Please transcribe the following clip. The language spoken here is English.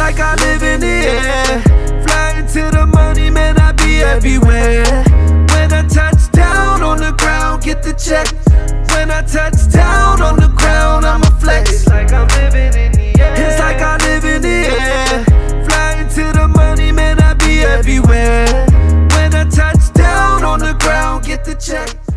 like I live in the air. Flying to the money, man, I be everywhere. When I touch down on the ground, get the check. When I touch down on the ground, I'ma flex. It's like I'm living in the air. It's like I live in the air. Flying to the money, man, I be everywhere. When I touch down on the ground, get the check.